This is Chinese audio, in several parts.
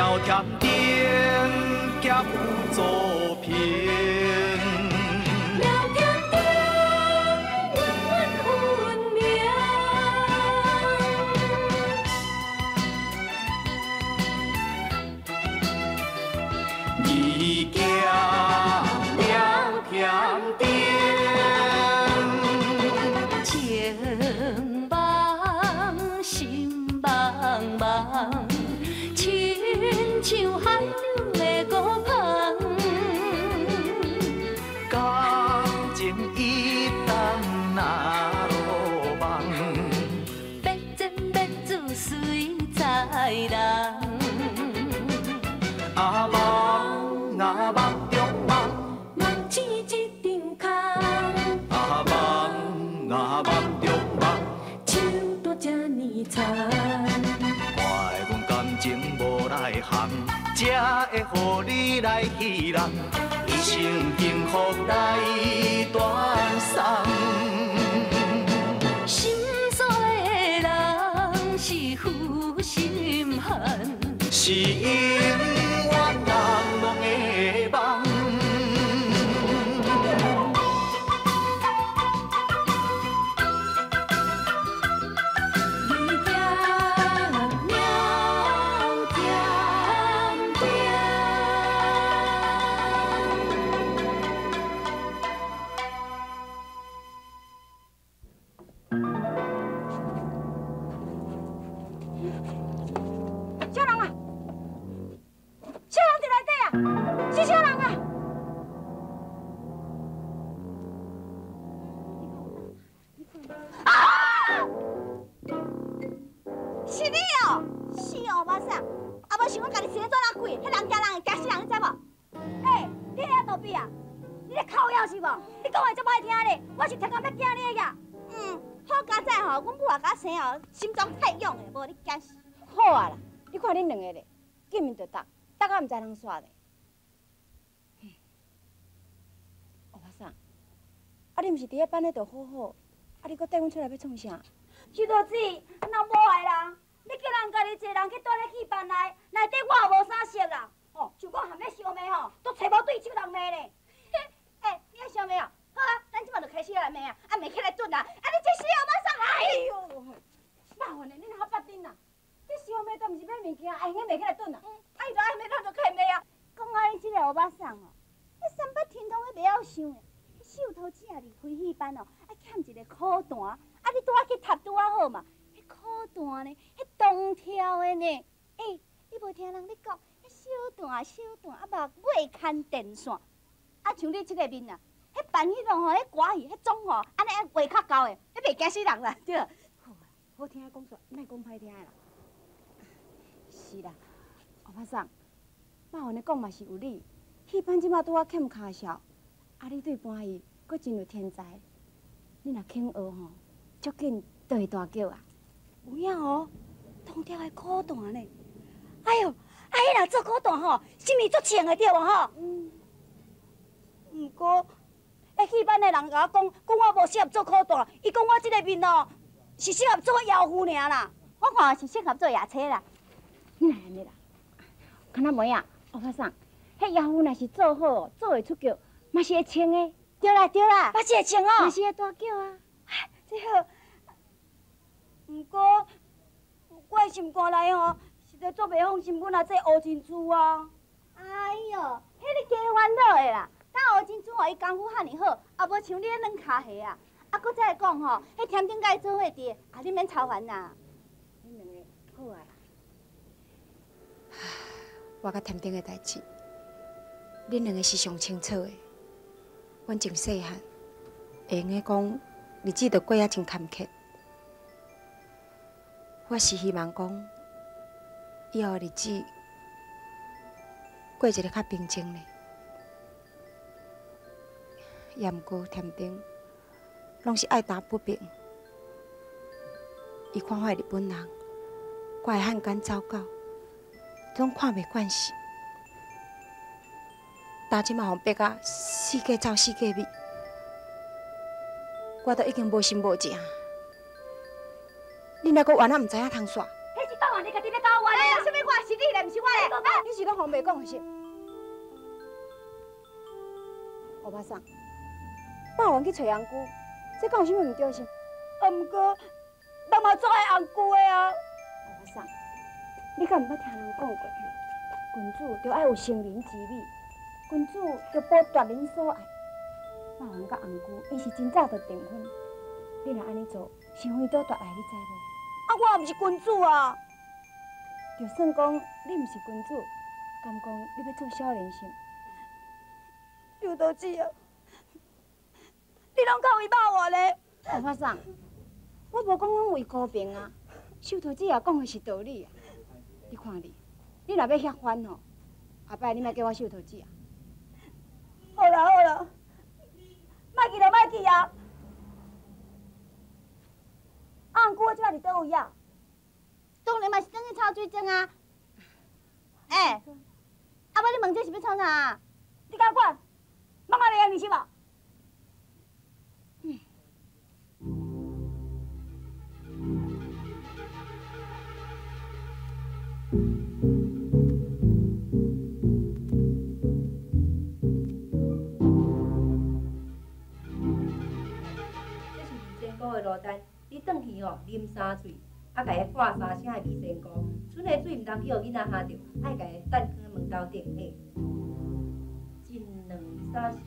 条条来戏人，一生幸福来断送。心碎的人是负心汉，是因。你毋是伫咧班里头好好，啊你搁带阮出来要创啥？徐大姊，那无爱人，你叫人家己一个人去住咧戏班内，内底我也无啥识啦。哦，就讲含咧烧麦吼，都找无对手人骂咧。哎，你爱烧麦啊？好啊，咱即马就开始来骂啊，啊骂起来准啊！啊你这死欧巴桑，哎呦，麻烦嘞，你好八丁啦？这烧麦都毋是买物件，哎，你骂起来准啊？爱就爱骂，咱就开骂啊！讲啊，你这个欧巴桑哦，你三八天通你袂晓想诶，手头只啊离开戏班哦，啊欠一个苦单，啊你拄啊去读拄啊好嘛？迄苦单呢，迄当挑诶呢？哎，你无听人咧讲，迄小段小段啊，目尾牵电线，啊像你即个面啊，迄扮迄种吼，迄歌戏，迄种吼，安尼啊话较高诶，迄袂惊死人啦，对。好，好听讲煞，莫讲歹听诶啦。是啦，欧巴桑。爸，安尼讲嘛是有理，戏班即马拄啊欠卡少，啊你对班戏阁真有天才，你若肯学吼，足紧就会大叫啊！有影哦，通跳的苦段呢。哎呦，啊伊若做苦段吼，心里足强的对无吼？嗯。毋过，迄戏班的人甲我讲，讲我无适合做苦段，伊讲我即个面哦，是适合做妖妇尔啦。我看是适合做夜车啦。你来安尼啦？看那模样。欧巴桑，迄妖妇若是做好，做会出叫，嘛是会穿的。对啦对啦，嘛是会穿哦，嘛是会大叫啊。最好，不过我的心肝内吼，实在做袂放心，阮阿这乌珍珠啊。哎呦，迄你加烦恼的啦。等乌珍珠哦，伊功夫遐尼好，也无像你迄软脚虾啊。啊，搁再讲吼，迄天顶甲伊做伙滴，啊，你免操烦啦。恁两个好啊。我甲天顶的代志，恁两个是上清楚的。阮从细汉，会用个讲日子着过啊真坎坷。我是希望讲，以后日子过一个较平静的。也毋过甜甜，拢是爱打不平。伊看我日本人，我会汉奸糟糕。拢看袂惯势，但即嘛逼啊，世界走世界味，我都已经无心无情。你那个玩啊，唔知影通耍。迄是你家己咧搞我咧，有啥物关系？是你嘞，毋是我嘞。啊，你是拢方袂讲是？我巴桑，霸王去找红姑，这讲有啥物唔对是？啊，毋过，人嘛做爱红姑的啊。我巴桑，你敢毋捌听人讲过？君主就爱有成人之美，君主就保夺人所爱。霸王甲红姑，伊是真早就订婚，你若安尼做，是非倒大爱，你知无？啊，我也毋是君子啊。就算讲你毋是君子，敢讲你要做小人是？刘道子啊，你拢靠伊骂我咧？欧巴桑，我无讲阮为公平啊，秀桃姐也讲的是道理啊。你看你，你若要遐烦吼，后摆你莫叫我秀桃姐啊。好啦好啦，卖去就卖去啊。啊，红姑我即摆伫倒位啊？当然嘛是等去抄水晶啊。哎，啊，伯你问这是要创啥？你敢管？妈妈来啊，你是无？的落单，你转去吼啉三喙，啊，甲伊挂三声的味仙糕，剩的水毋通去互囡仔哈着，爱甲伊等放门头顶下。一两三四，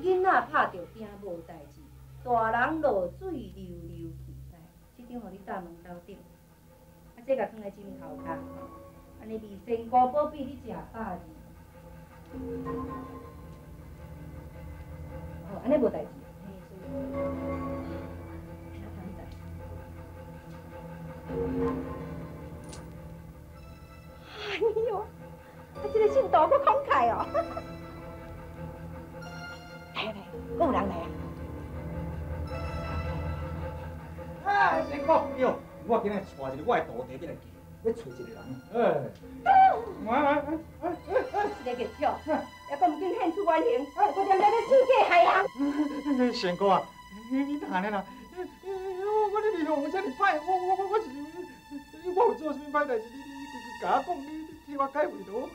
囡仔拍着惊无代志，大人落水流流去。来，这张互你搭门头顶，啊，这甲放在枕头骹，安尼味仙糕保庇你食饱去。哦，安尼无代志。哎呦，啊，这个信道够慷慨哦。来来来，还有人来啊！啊，先讲哟，我今日带一个我的徒弟要来见，要找一个人。哎，哎哎哎哎是个技巧，也讲唔紧现出原形，我踮在咧世界害人。哎，先哥啊，你哪呢啦？我我你面红这么歹，我我我我是我有做啥物歹代志？你你你甲我讲，你你替我解围咯。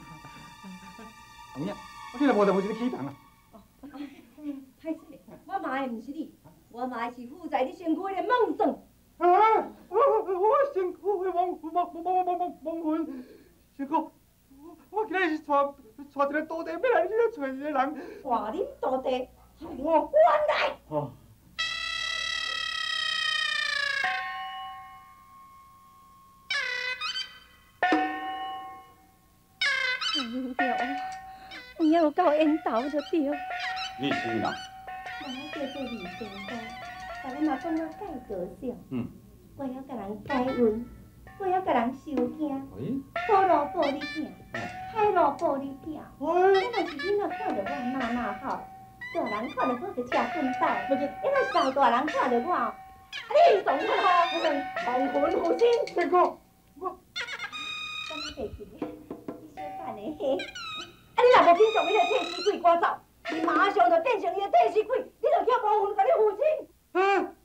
红英，我今日无代无志你起床啊？歹势，我骂的毋是你，我骂的是负债你身躯的梦算。啊！我我身躯的亡亡亡亡亡亡亡魂，先哥，我我今日是带带一个徒弟要来，你要找一个人。话恁徒弟，害我关来。哦。有影有够缘投就对。你是哪？我叫做李仙姑，大家嘛讲我介高尚，嗯。我晓甲人解运，我晓甲人受惊，哎。好路报你行，歹路报你拼。哎。我若是囡仔看到我骂骂吼，大人看到我就车滚倒。不是，因为上大人看到我，啊你总看好，亡魂负身。先哥，我。怎么袂记？你小办的嘿。啊，你若无紧从伊个替死鬼赶走，你马上就变成伊个替死鬼，你就叫亡魂甲你附身。嗯。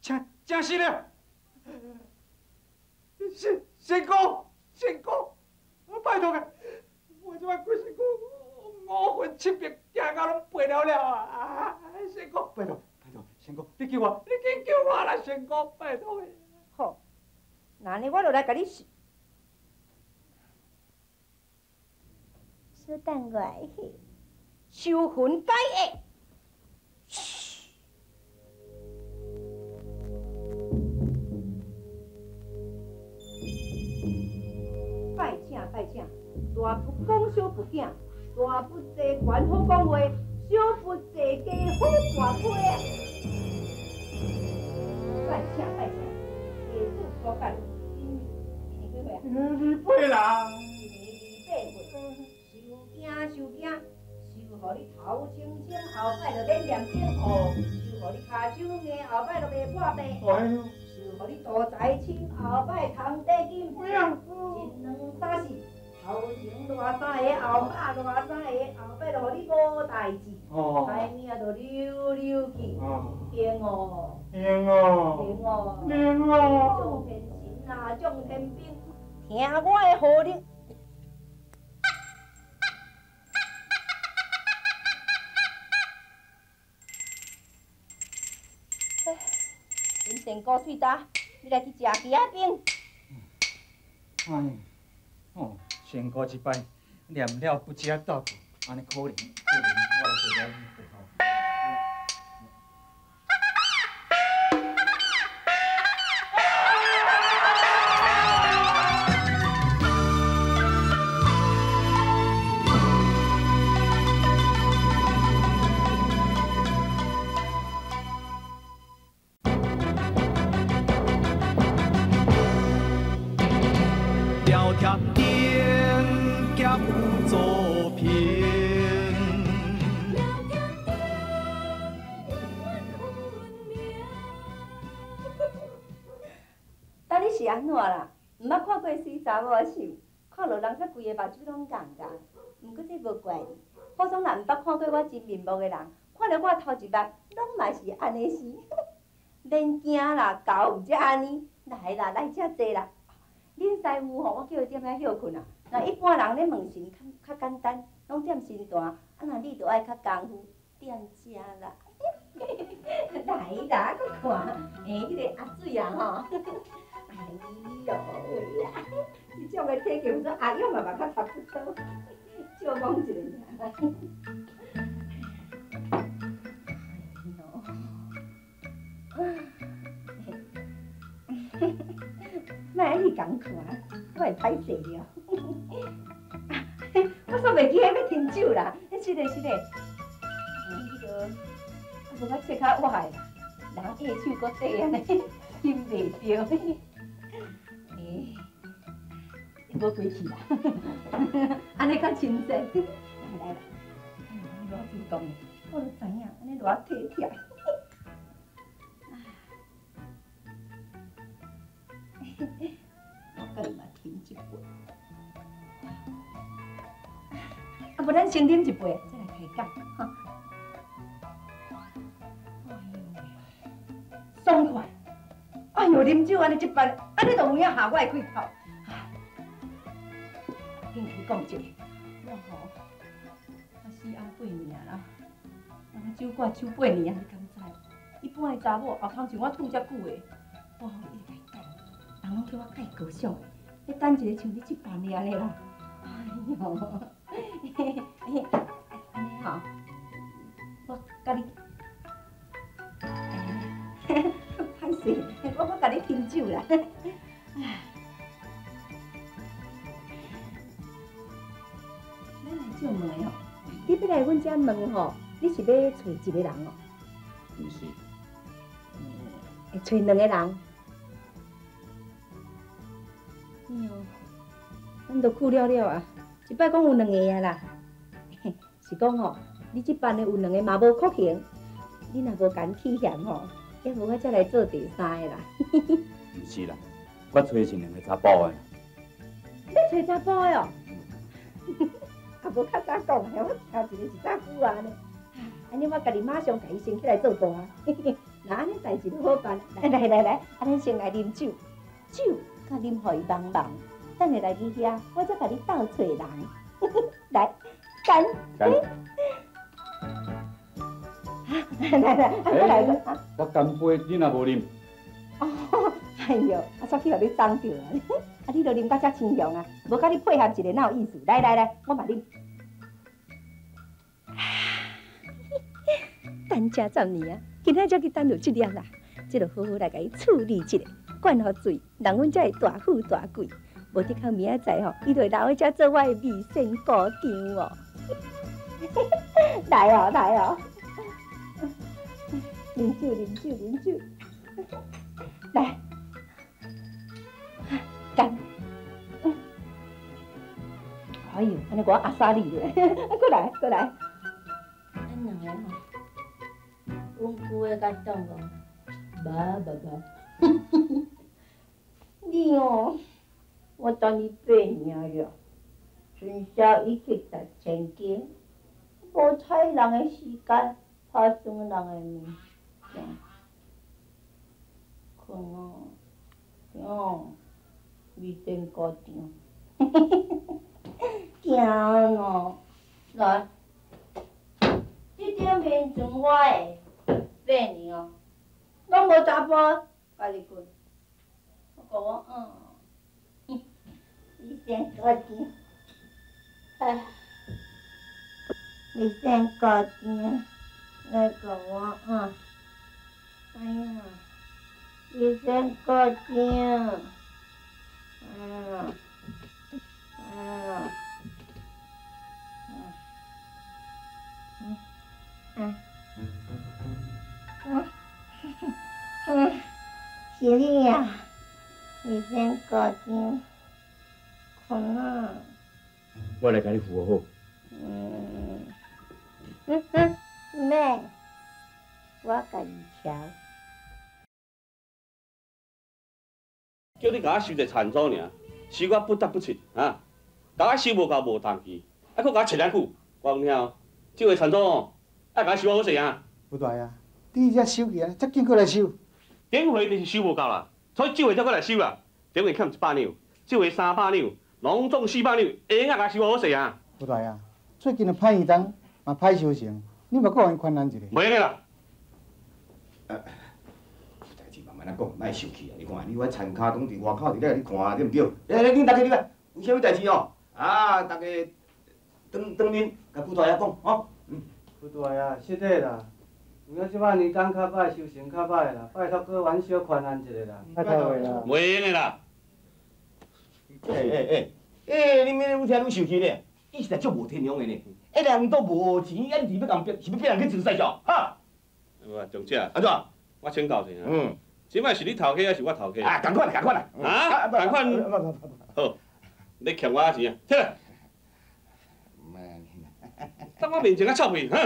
真真是了。先先哥，先哥，我拜托个，我即摆规身躯五魂七魄，行到拢背了了啊！先哥，拜托拜托，先哥，你救我，你紧救我啦，先哥，拜托个。好，那安尼我就来甲你小等我来去，收魂解厄。拜请拜请，大不讲小不敬，大不坐悬好讲话，小不坐家好传批。拜请拜请，下次多干，今今年几岁啊？你背啦。二十八岁，收惊受惊，收互你头清清，后摆就免念经哦，收互你骹手硬，后摆就袂破病。哎呦，收互你大财清，后摆通得紧。哎呀，一两三四，头前偌三个，后摆偌三个，后摆就互你无代志。哦，歹命就溜溜去，哦，行哦，行哦，行哦，灵众哦，天神啊，众天兵，听我的号令。林成哥嘴大，你来去食鸡仔饼。哎，哦，先过一摆，念了不食倒去，安尼可能，可能我来做了真面目的人，看着我头一目，拢嘛是安尼死。免惊啦，狗毋才安尼。来啦，来遮坐啦。恁师傅吼，我叫伊踮遐休困啊。若一般人咧问神较较简单，拢踮神坛，啊若你着爱较功夫，踮遮啦。来啦，搁看，诶，迄个阿水啊吼。哎呦喂啦！即种的体格，说阿勇嘛嘛较差不多，少讲一个尔。莫安尼共看，我会歹势了。我煞袂记迄要停酒啦，迄是嘞是个，迄个，啊无我切较歪啦，人下手搁短安尼，啉袂着。诶，无过去啦，安尼较亲切。来来来，安尼偌主动，我都知影，安尼偌体贴。我甲你嘛啉一杯，啊，无咱先啉一杯，再来开讲，哈。爽快！哎呦，啉酒安尼一办，安尼就有影下我的开口。跟你讲一个，我吼，我死后八年啦，人酒馆酒八年啊，你敢知？一般的查某后头像我吐遮久的，我吼一直甲伊等，人拢叫我介高尚的，要等一个像你这般的安尼啦。哎呦，嘿嘿，安尼吼，我甲你，哎，歹势，我我甲你啉酒啦。咱来借问的吼，你要来阮遮问吼，你是要找一个人哦？毋是，会找两个人。哎呦，咱都去了了啊，一摆讲有两个啊啦。嘿 是讲吼，你即班的有两个嘛无可行，你若无敢体现吼，要无我再来做第三个啦。毋是啦，我找的是两个查甫的。你找查甫的哦？啊，无较早讲的，我听一个是早久啊呢。安尼我家己马上家己升起来做大。那安尼代志就好办。来来来来，安尼先来啉酒，酒甲啉互伊茫茫。等下来你遐，我再甲你斗找人。来，干！杯来来来，来个啊！我干杯，你若无啉，哦，哎呦，啊，煞去互你挡着啊！啊，你都啉到遮清香啊，无甲你配合一个哪有意思？来来来，我嘛啉。等遮十年啊，今仔才去等到即粒啦，即著好好来甲伊处理一下，灌好水，人阮才会大富大贵。无得靠明仔载吼，伊就会留我遮做我的味仙姑丈哦。来哦，来哦，啉酒，啉酒，啉酒，来，干。哎呦，安尼我阿莎莉咧，过来，过来。咱两个吼，阮久的甲当哦，无无无。你哦，我等你八年了，春宵已去十千金，无采人的时间，拍算人的面相。困哦，哦，未生高场，惊咯！来，这点面床我的，八年哦，拢无查甫家己困，我讲我嗯，未生高场，哎，未生高场，来讲我嗯，哎呀。医生高兴，嗯，嗯，嗯，嗯，嗯，嗯，是你呀，医生高兴，困啊。我来给你扶好。嗯，嗯嗯，妹，我给你瞧。叫你给我收一个田租尔，是我不得不出啊！给我收无够无档期，还佫甲我切两句，我讲听哦，这个田租哦，爱甲我收好势啊！不大啊，你才收去啊，才紧过来收。顶回就是收无够啦，所以这回才过来收啦。顶回欠一百两，这回三百两，拢总四百两，会用啊甲收好势啊！不大啊，最近的歹移动嘛歹收成，你嘛搁互因宽难一下。袂用啦。咱讲，莫生气啊！你看，你我田卡拢伫外口伫咧，你看对毋对？来来，恁大家有啥物代志哦？啊，大家当当面甲副大爷讲，吼。嗯。副大爷，实体啦，因为即摆年冬较歹，收成较歹啦，拜托搁阮小宽安一下啦。太好啦。袂用的啦。哎哎哎，哎，你明愈听愈受气咧，伊实在足无天良的呢。一人都无钱，一日要共逼，是要逼人去自杀上？哈？哇，总姐，安怎？我请教一下。嗯。即摆是你头家还是我头家？啊，共款，共款啦！啊，共款。好，你欠我钱啊？起来。当我面前啊，臭屁，哼！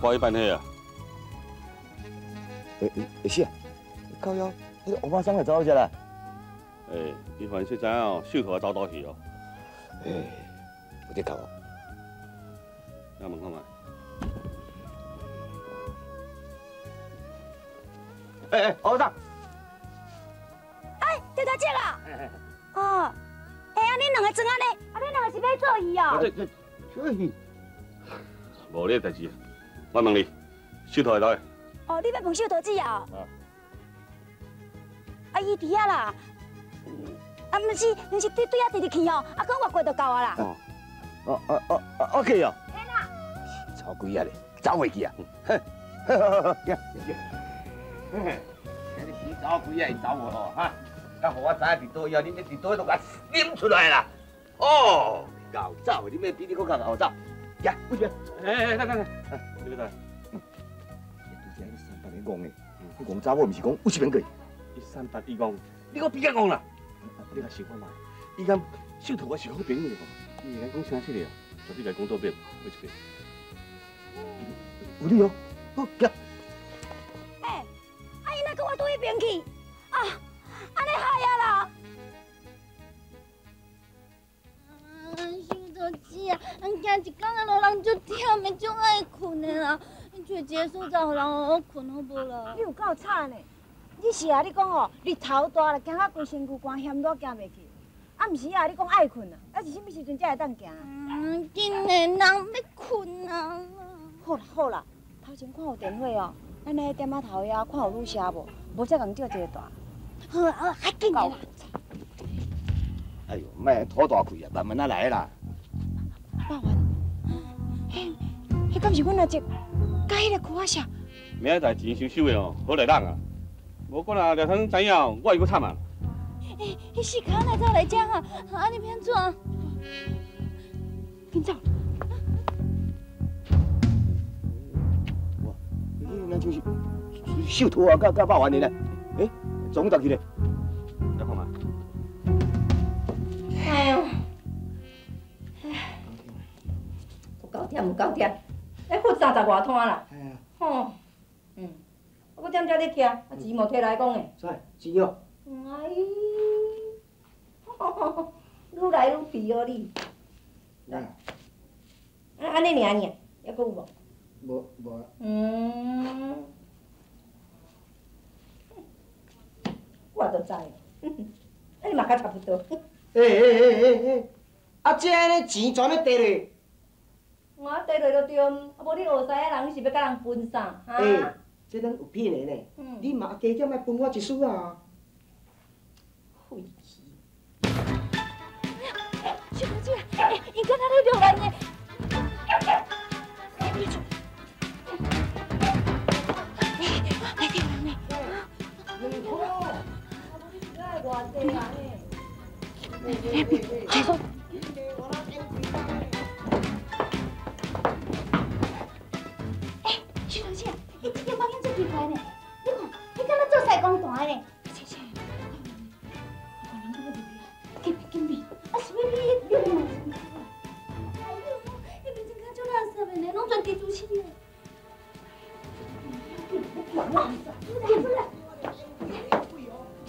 都挂一半去啊！诶诶，是啊，靠腰，那个欧巴桑也走起来。诶，你凡是知影哦，手头也走倒去哦。诶，有得搞。那问看嘛。诶诶，欧巴桑。哎，听到这啦？哦，哎呀，恁两个怎安呢？啊，恁两个是要做戏哦？做做戏。无你代志。我问你，手头在哪？哦，你要问手头子啊？啊，伊伫遐啦。啊，毋是，毋是对对啊，直直去哦，啊，搁越过就到啊啦。哦，哦哦哦，OK 哦。嘿啦。超鬼啊咧，走袂去啊。哼，呵呵呵，行行。嘿嘿，你是走鬼啊，走无吼哈？啊，互我知影伫倒以后，你要伫倒都甲拎出来啦。哦，够走，你要比你搁较好走。呀，不行，哎哎，等等等，这个在。嗯，拄只迄三八的戆的，迄戆查某毋是讲有一边过，伊三八伊戆，你搁比较戆啦。你甲想看嘛？伊讲秀头我是好朋友吼，伊会讲啥出来啊？绝对来讲多遍，我一遍。有理哦，好，呀。哎，阿姨那跟我倒一边去，啊，安尼害啊啦。手机啊，俺今一天啊，老人就忝的，就爱困的啦。你找一个所在，互人好好困，好无啦？你有够惨的！你是啊，你讲哦，日头大了，行到规身躯汗，险都行袂去。啊，毋是啊，你讲爱困啊，啊是什么时阵才会当行？嗯，今日人要困啊。好啦好啦，头前看有电话哦，咱来点仔头呀，看有女车无？无再共借一个大。好啊好啊，还紧啦。哎呦，莫拖大气啊，慢慢仔来啦。百元，迄迄敢是阮阿叔甲迄个苦阿社？明仔载钱收收的哦，好来人啊！无过来，廖生知影，我又搁惨啊！诶，迄四脚来走来讲啊，安尼变怎？紧走！哇，迄那就是秀图啊，甲甲百元的呢？诶，总得去咧。忝有够忝，要付三十外摊啦。吼，嗯，我踮遮咧徛，啊钱无摕来讲诶。出钱哦，哎，愈来愈肥哦你。来，啊，安尼尔尔，还佫有无？无无啊，嗯，我都知，啊 你嘛较差不多。诶诶诶诶诶，啊这安尼钱全要摕落，我地落就对，啊无你学西啊人是要甲人分啥？哈？诶，这咱有品的呢，嗯，你嘛加减来分我一丝啊。晦气。小姐，哎，伊敢若咧着咱呢？来着咱呢？伊这间房间真奇怪呢。你看，你敢若做西工团的呢？切切，我人怎么入去？紧闭紧闭，啊，是要你你用什么？哎呦，你面前看做垃圾的呢，拢全地主钱的。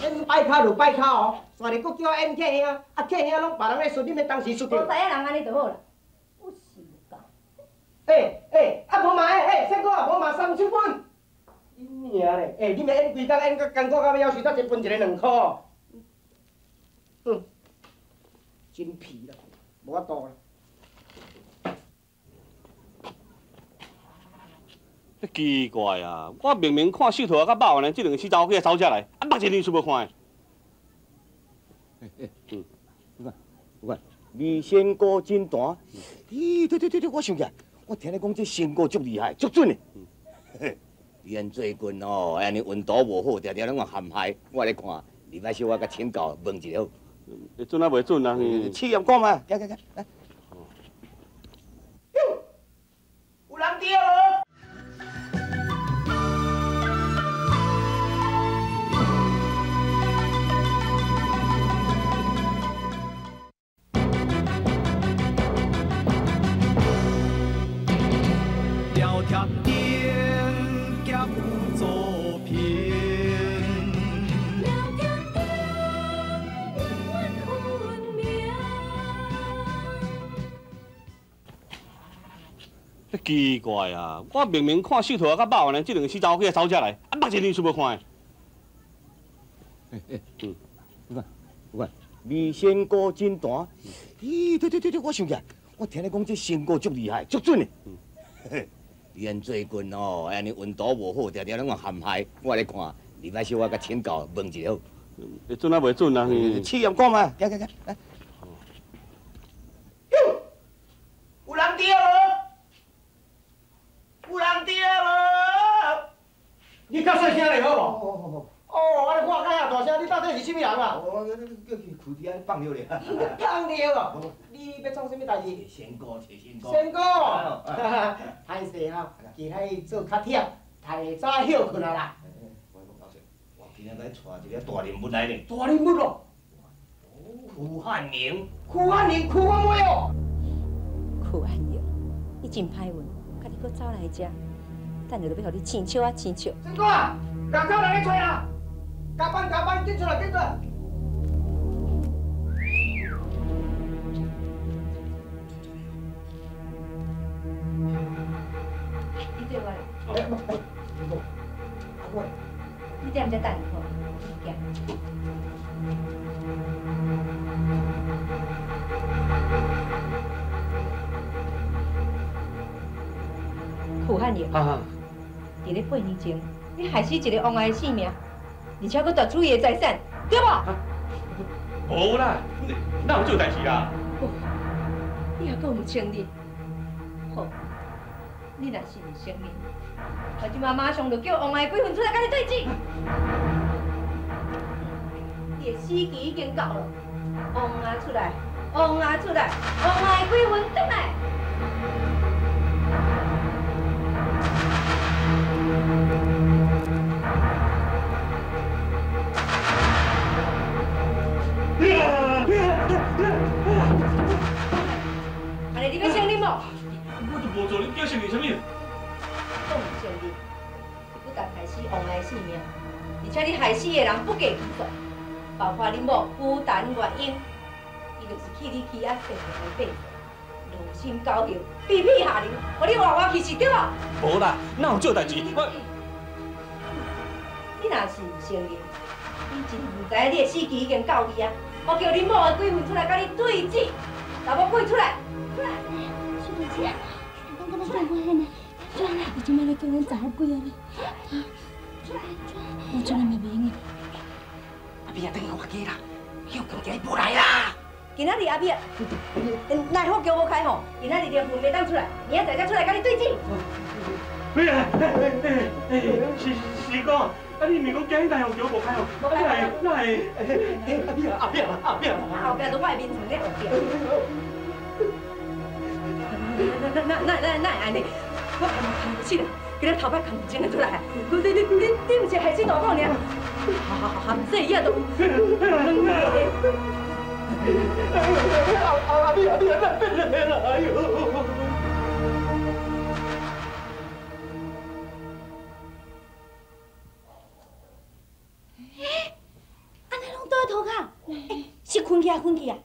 演摆卡就摆卡哦，煞日佫叫演客兄，啊客兄拢别人咧输，你要当时输着。学师仔人安尼就好了。不是噶。诶诶，啊无嘛诶诶，先哥啊，无嘛三千分。你命咧，诶，你咪演规工演到艰苦到要死，才一分一个两箍。嗯，真皮啦，无法度啦。奇怪啊！我明明看秀桃甲肉丸的这两个死查某囝走遮来，啊，目一日都无看的。李仙姑真大，咦，对对对对，我想起来，我听你讲这仙姑足厉害，足准的。嘿，演最近哦，安尼温度无好，常常拢话陷害。我来看，礼拜小我甲请教问一下好。会准啊，袂准啊？嗯试验看嘛，行行行，来。奇怪啊！我明明看手头啊甲肉丸呢这两个死查某囝走遮来，啊，目前你是无看的。李仙姑真大，咦，对对对对，我想起来，我听你讲这仙姑足厉害，足准的。嘿，演最近哦，安尼温度无好，常常拢话陷害。我来看，礼拜小我甲请教问一下好。会准啊，袂准啊？嗯试验看嘛，行行行，来。有人钓无？有人钓无？你较细声咧好无？哦，我咧看甲遐大声，你到底是啥物人啊？我叫去裤底安尼放尿咧。放尿啊！你要创什么代志？仙姑，找仙姑。仙姑，歹势哈，其他做较忝，太早休困啊啦。我讲老实，我今日来带一个大人物来咧。大人物哦，胡汉宁，苦汉宁，苦安妹哦。酷安逸，你真歹运，家己搁走来遮，等下就要互你亲笑啊亲笑。仙姑啊，人口来咧找啊！加班加班，紧出来紧出来！对我来，哎，不，哎，我，你踮遮等吼，行。苦汉爷，啊，伫咧八年前，你害死一个王爱的性命，而且佫夺取伊的财产，对无？无啦，哪有这代志啊？你还佫有承认？你若是唔承认，我即马马上就叫王爱鬼魂出来跟你对质。你的死期已经到了，王啊出来，王啊出来，王爱鬼魂转来。做，你叫承认什么？讲唔承认，你不但害死王爷性命，而且你害死的人不计其数，包括恁某孤单月英，伊就是气你气啊，变成的变如心高兴，卑鄙下流，互你活活气死对吧？无啦，哪有这代志？我你若是有承认，你真唔知影你的死期已经到去啊！我叫恁某的鬼魂出来甲你对质，老母鬼出来，出来！小姐姐，刚刚那电话呢？你今麦来叫人查鬼啊呢？出来！我出来咪明的。阿妹啊，等下我家啦，叫公家不来啦。今仔日阿碧，奈何叫无开吼？今仔日连魂没当出来，明仔载才出来跟你对质。哎呀，哎哎哎，是是讲，啊你咪讲今日大红桥无开哦，那系那系，阿妹啊，阿妹啊，阿妹啊，后壁都我的面床咧后壁。那那那那那那安尼？我看看不起啦，今日头摆看不清出来，你你你你你唔是害死大宝呢？好好好，这一夜都。阿阿妹阿妹啊，那变来，哎呦！安尼拢倒在涂骹，是困去啊困去啊，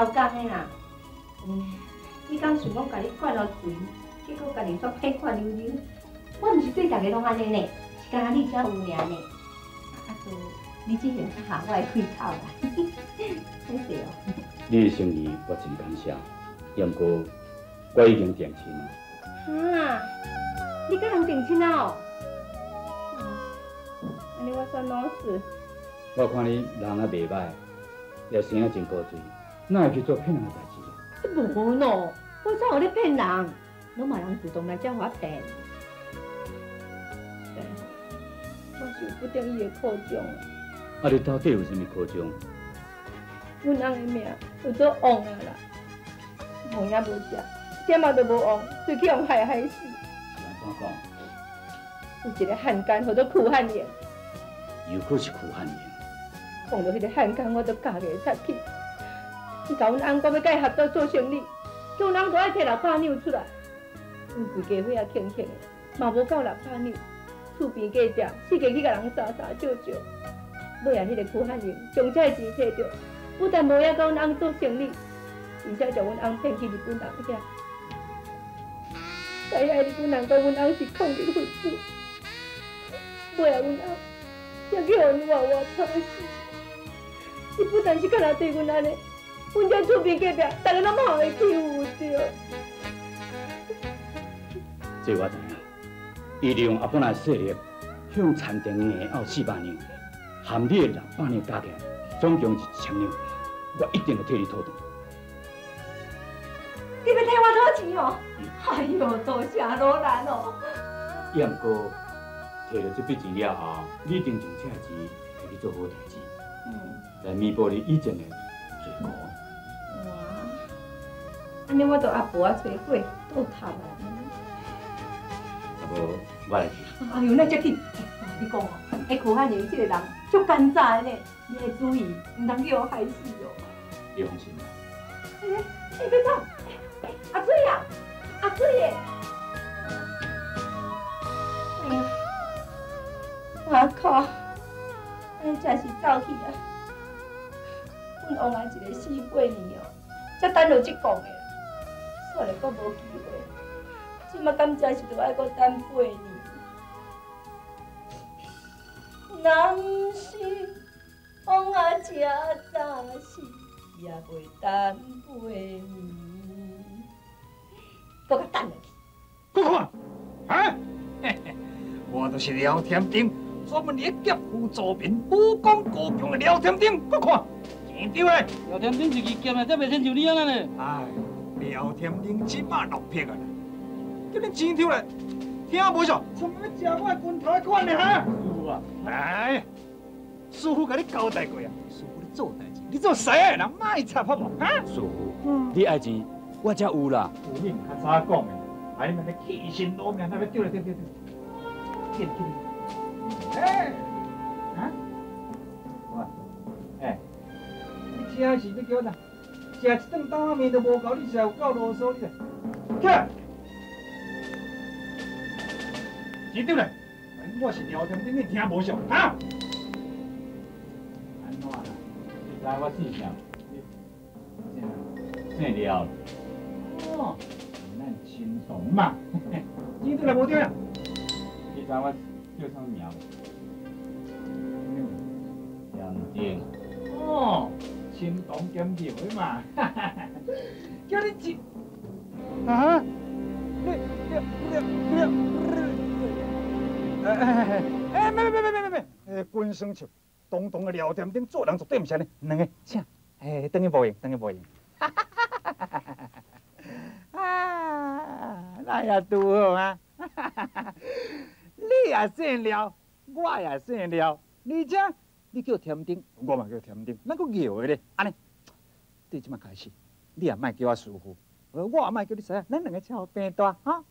我毋是挑工的啦。嗯，你敢想讲甲你灌落钱，结果家己煞歹看溜溜？我毋是对大家拢安尼呢，是干那你才有尔呢。啊，都你这样较下我的开口啦，真是哦。你的心意我真感谢，也毋过我已经定亲了。啊，你甲人定亲啊？哦，安尼我算哪事？我看你人也袂歹，也生啊真高水，哪会去做骗人的代志？无喏，我怎会咧骗人？拢嘛人主动来叫我骗。对，我是有不得已的苦衷。啊，你到底有啥物苦衷？阮翁的命有做王啊啦，王也无食，点嘛都无王，就去用害害死。安怎讲？有一个汉奸叫做苦汉英，又可是苦汉人，碰到迄个汉奸，我都嫁袂出去。伊甲阮翁讲要甲伊合作做生意，叫阮翁都爱摕六百两出来。阮规家伙也轻轻的，嘛无够六百两。厝边价店，四界去甲人杀杀救救。尾啊，迄个苦汉人将这钱摕着，不但无遐甲阮翁做生意，而且将阮翁骗去日本人遐。该爱日本人讲阮翁是抗日分子，尾啊，阮翁也去互阮活活惨死。伊不但是干那对阮安尼，阮这厝边隔壁，大家拢嘛互伊欺负着。这我知影。伊利用阿婆来势力，向田定硬拗四百两，含你的六百两加起来，总共一千两，我一定会替你讨回。你要替我讨钱哦？哎呦，多谢老兰哦。也毋过，摕到这笔钱了后，你一定用这钱摕去做好代志，嗯，来弥补你以前的罪过。哇，安尼我都阿婆啊找过倒塌啊。阿婆，我来去。哎呦，那这去，你讲哦，迄苦汉人这个人足奸诈的呢，你要注意，唔通叫我害死哦。你放心吧。哎，哎，别走，哎，阿水啊，阿水耶！哎呀，我靠，哎，真是走去啊！阮王阿一个四八年哦，才等到这讲的，煞来阁无机会，即马敢真是着爱阁等八年。若毋是王阿姐早死，也袂等八年。搁甲等落去。看看，啊，嘿嘿我就是廖天丁，专门咧劫富助贫、武功高强的廖天丁。看看，钱丢嘞！廖天丁一支剑啊，才袂先像你安尼呢。哎，廖天丁即马落魄啊！叫你钱丢来，听无错，从要食我的拳头的款呢哈？有啊，哎，师傅甲你交代过啊，师傅你做代志，你做师的人卖插好无？哈？师傅，你爱钱我才有啦。有你较早讲的，哎，那个气心罗面，那个丢了对对对，见见。哎，啊？我，哎，你真是要叫哪？食一顿担仔面都无够，你是有够啰嗦的。起来，记住嘞，我是聊天顶你听无上，啊？安怎啦？你知我姓啥？姓廖。哦，咱轻松嘛，记住来无对啊？你知我叫啥名？杨定。哦。心动兼妙的嘛，叫你接啊！你你你你，哎哎哎哎，没没没没没没，哎，官生笑，东东的聊天顶做人绝对唔是安尼，两个请，哎，等于无用，等于无用，哈哈哈哈哈哈！啊，那也拄好啊，哈哈哈哈！你也姓廖，我也姓廖，你这。你叫甜丁，我嘛叫甜丁，哪个叫的咧？安尼，对即马开始，你也莫叫我师傅，我也莫叫你师啊，咱两个好平大哈。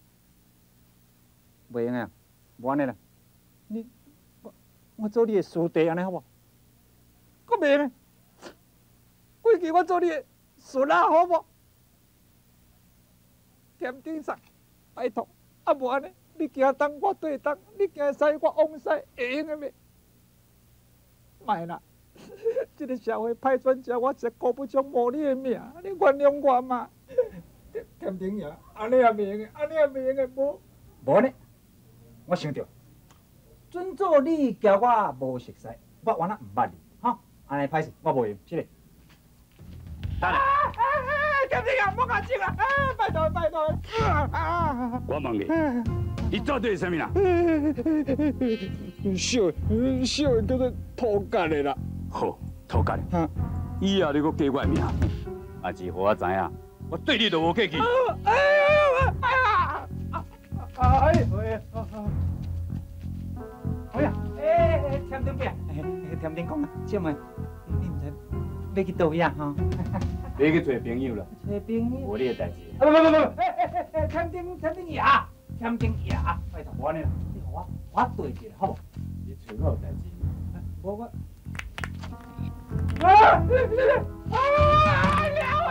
袂用啊，无安尼啦，你我我做你的师弟安尼好无？我袂呢，过去我做你的师啊好无？甜丁上，拜托，啊无安尼，你行东我对东，你行西我往西，会用的袂？卖啦！这个社会歹转折，我实顾不上无你的命，你原谅我嘛？天平爷，安尼也袂用的，安尼也袂用的，无无呢？我想着，准做你交我无熟悉，我原来唔捌你，哈？安尼歹势，我无用，是嘞。啊啊天平爷，莫啊！拜托拜托！我问你。你做对什么啦？小小叫做土家的啦。好，土家的。以后你搁加我名，啊，是互我知影，我对你都无客气。哎呀呀！哎呀！哎哎哎呀！哎，添丁边，添丁讲啊，姐妹，你唔知要去倒位啊？哈，要去找朋友啦。找朋友？无你的代志。不不不不，哎哎哎，添丁田丁爷。田丁爷，拜托我呢，你和我我对一下，好不？你找我有代志？我我。啊！啊！两位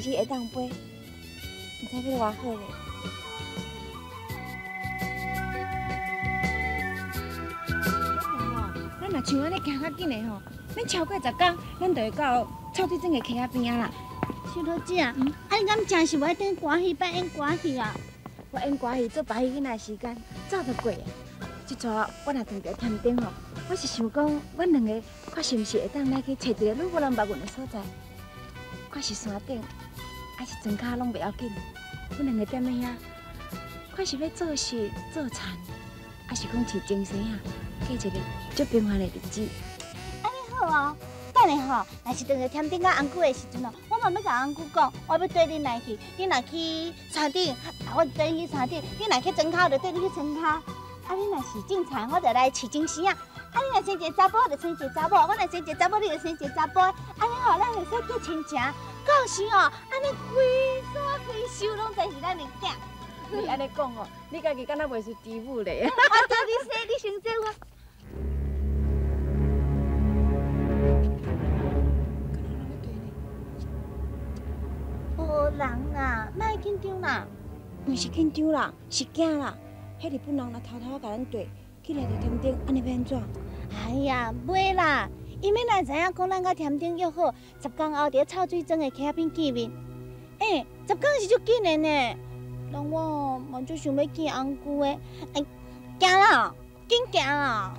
若去到白灵溪会当飞，唔知要偌好咧。咱若像安尼行较紧的吼，咱超过十天，咱就会到草地镇的溪仔边啊啦。小桃姐，啊，你敢真是要等歌戏扮演歌戏啊？我演歌戏做白戏囡仔时间早就过啊。即撮我若住在天顶吼。我是想讲，阮两个看是毋是会当来去找一个女无人别阮的所在，看是山顶，还是庄卡拢袂要紧。阮两个踮咧遐，看是要做事做田，还是讲饲精神啊，过一个足平凡的日子。安尼好啊，等下吼，若是等到天顶甲红姑的时阵哦，我嘛要甲红姑讲，我要缀恁来去，恁若去山顶，我缀你去山顶；恁若去庄卡，就缀你去庄卡。啊，恁若是种田，我就来饲精神啊。啊！你若生一个查甫，就生一个查某；我若生一个查某，你就生一个查甫。安尼吼，咱会使结亲情。到时哦，安尼规山规树拢全是咱的囝。你安尼讲哦，你家己敢若袂是地母咧？啊，对，你说你先做我。无人啦，莫紧张啦。毋是紧张啦，是惊啦。迄日本人若偷偷甲咱对。起来就天顶，安尼要安怎？哎呀，袂啦！伊要来知影讲咱甲天顶约好，十天后伫咧臭水庄的溪边见面。哎，呢，十天是足紧的呢。但我嘛就想要见红姑的，哎，行啦，紧行啦。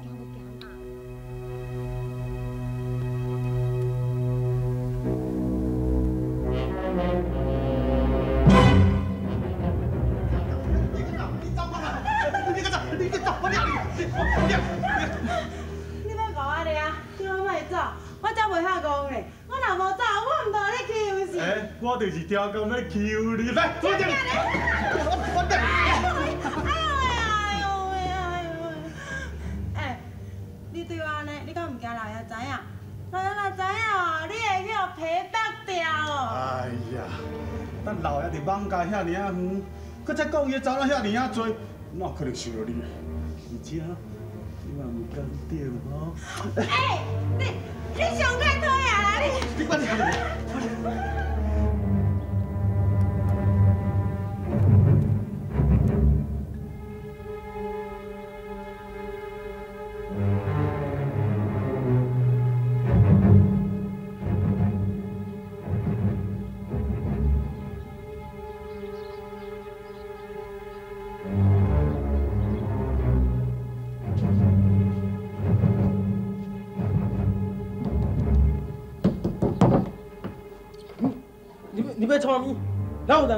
就是挑工要欺负你，来，坐定。我哎呦喂！哎呦喂！哎呦喂！哎，你对我安尼，你敢毋惊老爷知影？老爷若知影，你会去互皮北掉。哎呀，咱老爷伫网家遐尔啊远，搁再讲伊走了遐尔啊多，哪可能想到你？而且，你嘛毋敢对吼。哎，你你上过讨厌啦你！你快点！你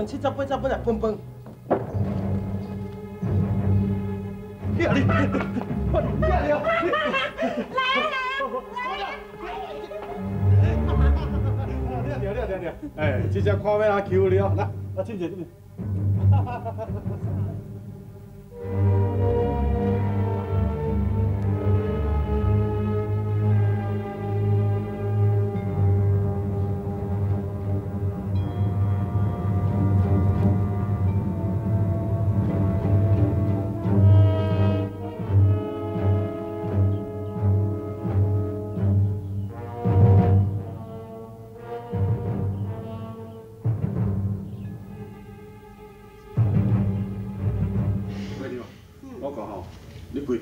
人七十八十本来分饭？你啊你，你啊你啊！你啊你啊你啊！哎，这只看要哪欺负你哦，来，啊进去进去。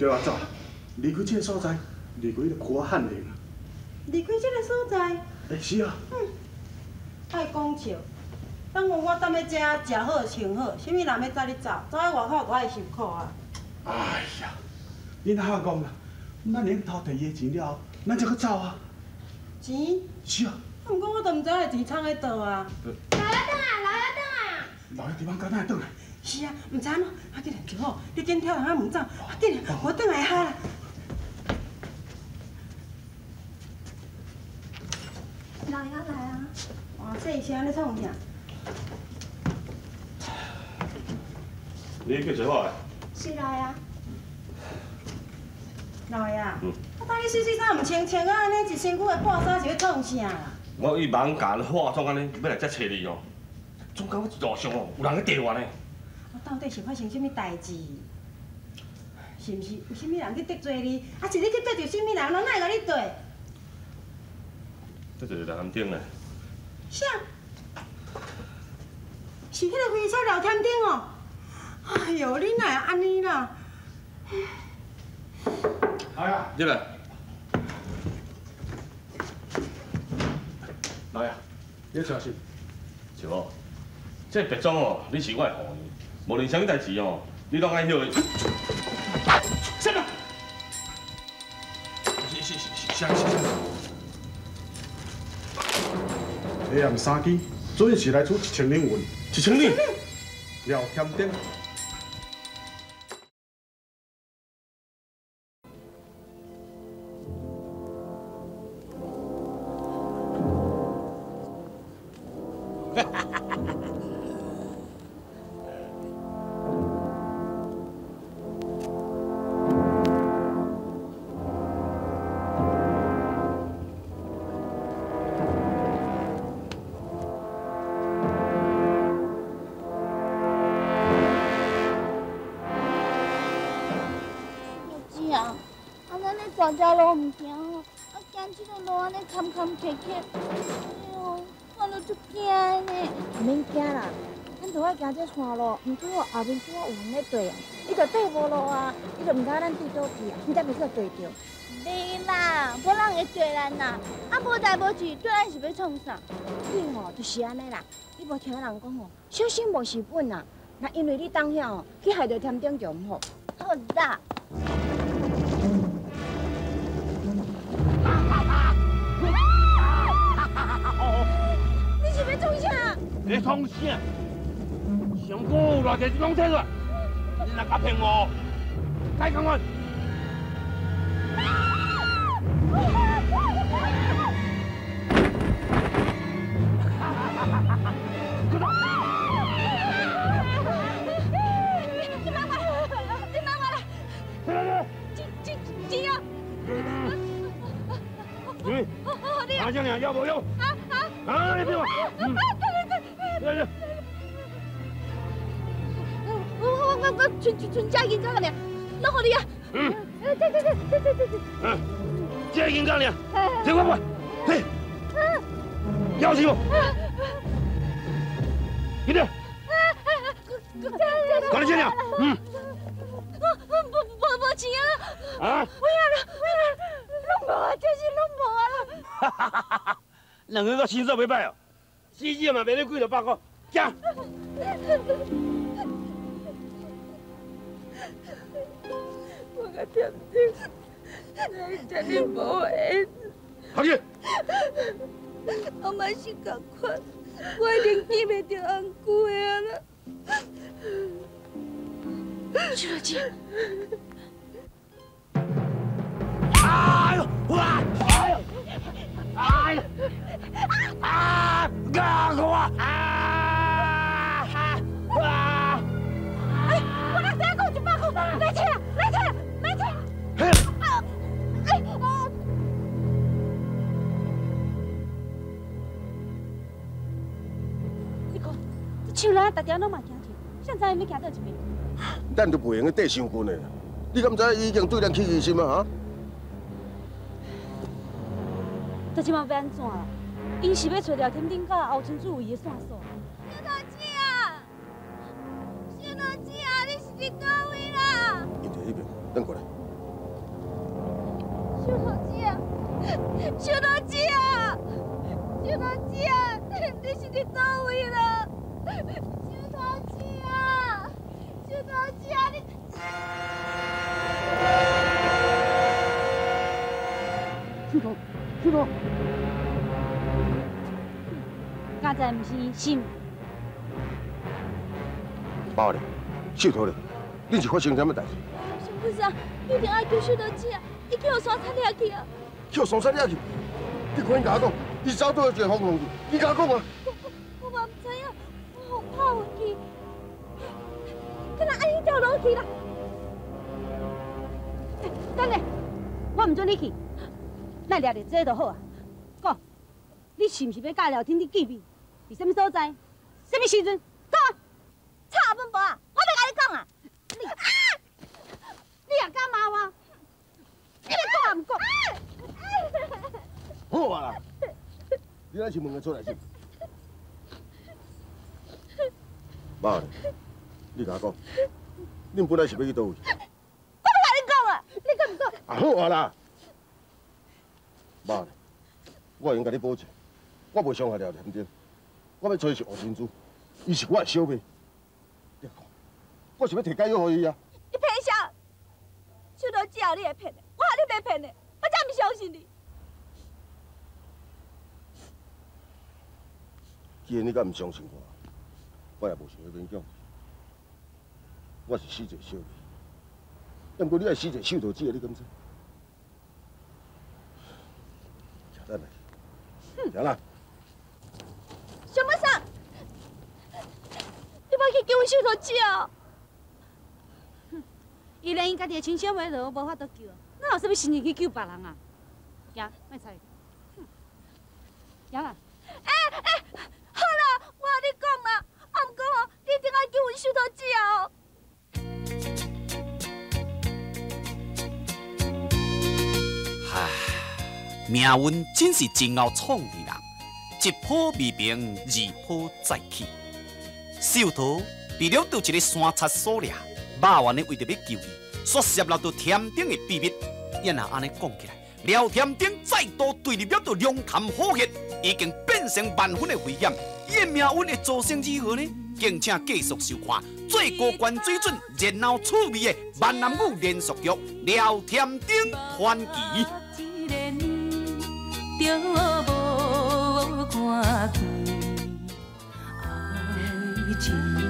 着我走，离开这个所在，离开迄个苦汉的。离开这个所在，哎，是啊，爱讲笑。等我我踮咧遮食好穿好，啥物人要载你走？走喺外口就爱受苦啊！哎呀，你哪讲啦？咱连头摕伊钱了后，咱才去走啊。钱？是啊。毋过我都毋知影钱藏喺倒啊！老爷等啊，老爷等啊！老爷地方敢哪会倒来？是啊，毋知喏，啊，紧来就好，你紧跳人啊门走，啊，紧来，我转来哈啦。老爷来啊！哇，细声咧创啥？你叫谁我来？是老爷。老爷，嗯我等你洗洗衫，毋清清啊，安尼一身躯的破衫是要创啥啦？我伊忙甲你化妆安尼，要来遮找你哦。总感觉路上哦，有人在抓我呢。我到底是发生什么代志？是毋是有什么人去得罪你？啊，是你去得罪什么人，人哪会甲你对？这就是南顶嘞。啥？是迄个飞车聊天顶哦。哎呦，你哪会安尼啦？老爷，进来。老爷，你小心。是无？这白装哦，你是我的护你，无论啥物代志哦，你拢爱晓。什么？是是是是是是。黑暗三更，准时来出一千两银，一千两，聊天顶。坎坎坷坷，哎呦，我都足惊的呢。免惊啦，咱拄仔行这山路，毋对哦，后面拄仔有人咧对啊，伊就对无路啊，伊就毋知咱对倒去啊，毋知袂使对着。袂啦，无人会追咱啦。啊，无代无志，对咱是要创啥？对吼，就是安尼啦。你无听人讲吼，小心无是本啦。那因为你当遐吼，去害着天顶就毋好。好啦。你创啥？上古有偌济拢听出来，你若敢骗我，该讲我。要不要？啊啊！啊，你别我。来来。我我我我存存存家银子了，那好你啊。嗯。对对对对对对对。嗯，家银子了，这快快，嘿。要死我！你的。快点进来。嗯。不不不不钱啊！啊？我呀了，我呀，拢无啊，就是拢无啊。哈哈哈哈！两个个心色袂歹哦，死死嘛卖你几多百块，行。我个天天，真哩无缘。好去。我嘛是共款，我一定记袂着安姑的啊啦。徐老姐。哎呦！哇！哎呦！哎呀！啊！干我！啊！啊！哎，我来三个就八个，来钱，来钱，来钱！嘿！啊！哎啊！你看，这树林大家拢嘛惊跳，现在要行到一边。咱都袂用去缀伤军的，你敢知已经对咱起疑心啊？哈！这即马要安怎啦？因是要找廖天顶甲后村主委的线索。小桃姐啊，小桃姐啊，你是伫倒位啦？因在迄边，等过来。小桃姐啊，小桃姐啊，小桃姐啊，你是伫倒位啦？小桃姐啊，小桃姐啊，你。桃，小桃。刚才不是心。爸嘞，小桃嘞，恁是发生什么代志？是不是啊？一定爱救小桃姐，伊叫我山差掠去啊！叫山差掠去？你快甲我讲，伊走倒一个风浪去，你甲我讲啊！我嘛唔知影，我好怕回去，可能安尼掉落去啦。等下，我唔准你去，咱抓着这就好啊。讲，你是不是要甲廖天天见面？伫什么所在？什么时阵？讲啊！差本无啊！我要甲你讲啊！你啊！你也敢骂我？你讲也唔讲？好啊啦！你来是问个出来是？妈嘞！你甲我讲，恁本来是要去倒位？我要甲你讲啊！你敢唔讲？啊好啊啦！妈嘞！我用甲你保证，我袂伤害了天天。我要找的是吴珍珠，伊是我的小妹。你看，我是要摕解药给伊啊！你骗啥？小桃姐啊，你会骗的？我喊你别骗的，我真唔相信你。既然你敢唔相信我，我也无想要勉强。我是死者小妹，但过你爱死者小桃姐，你敢知？吃蛋来，行啦。什么事？你要去救小桃姐哦？伊连伊家己的亲小妹都无法度救，那有啥物心情去救别人啊？行，莫睬。行啦。哎哎，好啦，我跟你讲啦，啊毋过吼，你一定要救阮小桃姐哦。唉，命运真是真够创的人。一波未平，二波再起。小桃为了到一个山贼所掠，马完的为着要救伊，所泄露到天顶的秘密，演啊安尼讲起来，廖天顶再度对立了到龙潭虎穴，已经变成万分的危险。伊命运会造成如何呢？敬请继续收看最高关水准、热闹趣味的闽南语连续剧《廖天顶传奇》。就无看见，爱情。